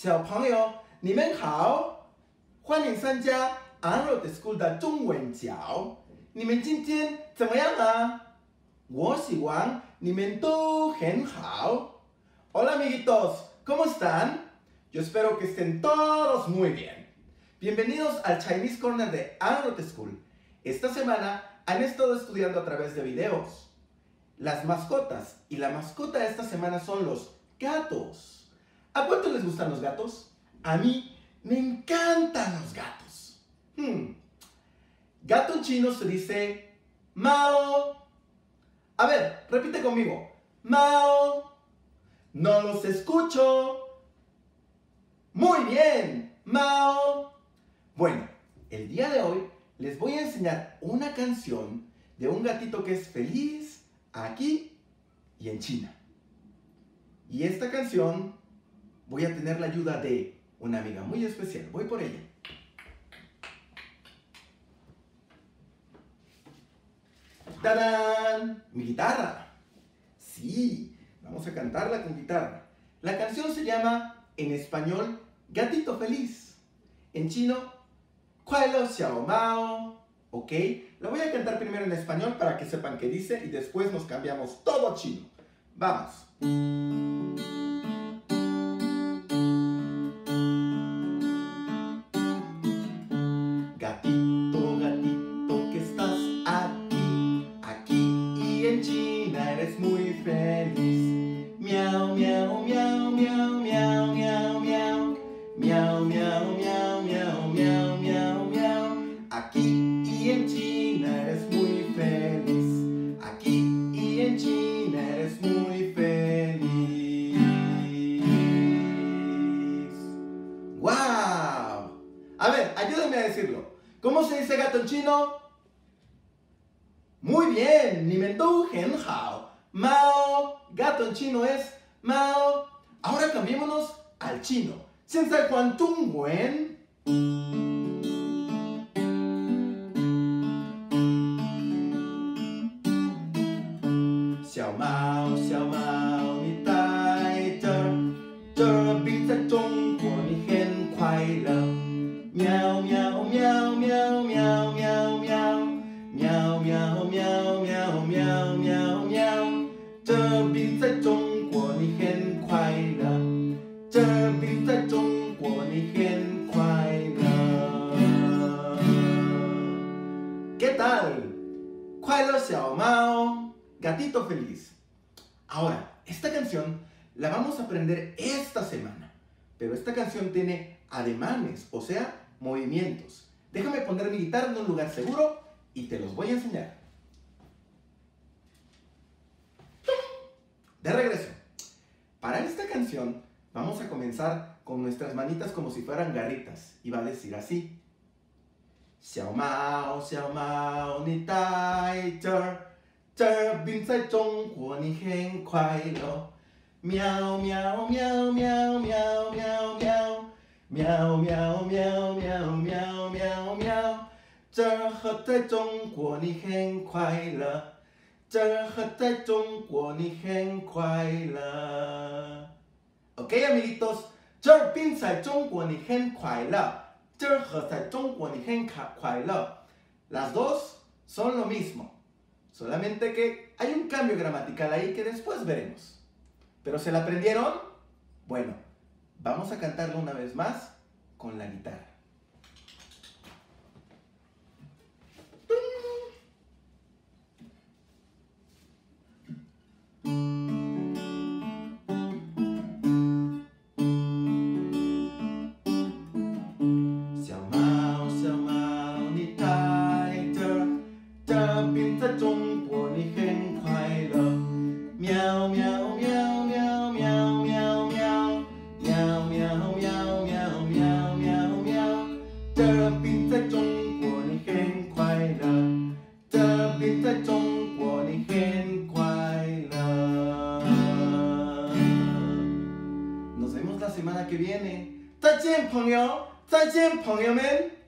小朋友，你们好，欢迎参加 Arnold School 的中文角。你们今天怎么样啊？我希望你们都很好。Hola amiguitos, ¿cómo están? Yo espero que estén todos muy bien. Bienvenidos al Chinese Corner de Arnold School. Esta semana han estado estudiando a través de videos. Las mascotas y la mascota de esta semana son los gatos. ¿A cuánto les gustan los gatos? A mí me encantan los gatos. Hmm. Gato en chino se dice Mao. A ver, repite conmigo. Mao. No los escucho. Muy bien, Mao. Bueno, el día de hoy les voy a enseñar una canción de un gatito que es feliz aquí y en China. Y esta canción voy a tener la ayuda de una amiga muy especial. Voy por ella. ¡Tarán! Mi guitarra. Sí, vamos a cantarla con guitarra. La canción se llama, en español, Gatito Feliz. En chino, Kuai Xiao Mao. ¿Ok? La voy a cantar primero en español para que sepan qué dice y después nos cambiamos todo a chino. Vamos. ¿Cómo se dice gato en chino? Muy bien, ni mendou hen. Mao, gato en chino es Mao. Ahora cambiémonos al chino. Sin ser cuantum. Xiao Mao, Xiao Mao. 喵喵喵喵喵，喵喵喵喵喵喵喵，这比在中国你很快乐。这比在中国你很快乐。¿Qué tal? 快乐小猫，gatito feliz. Ahora, esta canción la vamos a aprender esta semana. Pero esta canción tiene ademanes, o sea, movimientos. Déjame poner mi guitarra en un lugar seguro y te los voy a enseñar. De regreso. Para esta canción vamos a comenzar con nuestras manitas como si fueran garritas. Y va a decir así. Xiao Mao, Xiao Mao, ni tai zhe, zhe bin zai Zhongguo, ni hen kuai miao, miao, miao, miao, miao, miao. Miao, miao, miao, miao, miao, miao, miao. 这儿和在中国你很快乐，这儿和在中国你很快乐。OK, amiguitos，这儿并在中国你很快乐，这儿和在中国你很快快乐。Las dos son lo mismo, solamente que hay un cambio gramatical ahí que después veremos. ¿Pero se la aprendieron? Bueno, vamos a cantarlo una vez más con la guitarra. 么你在这儿，这边在中国你很快乐。喵喵，再见，朋友！再见，朋友们！